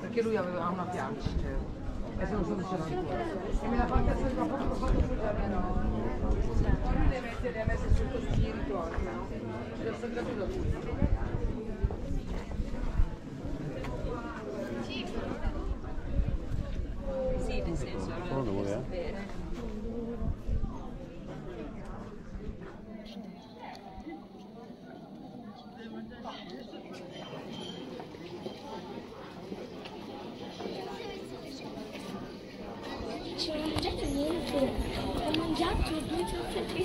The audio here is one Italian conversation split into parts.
Perché lui aveva una pianta, cioè, e se non so se c'era ancora. E me l'ha fatta sempre. Ma lui le mette, le ha messe sul spirito no? Ce l'ho sempre da lui. Sì, nel senso, Solo dove è? sapere. Şimdi yapacağım. Yeni yapıyorum. Tamam can çocuğu çok kötü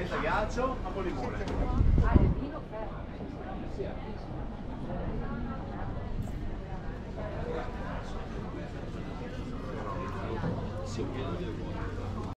Senza ghiaccio, ma con limone. Sì.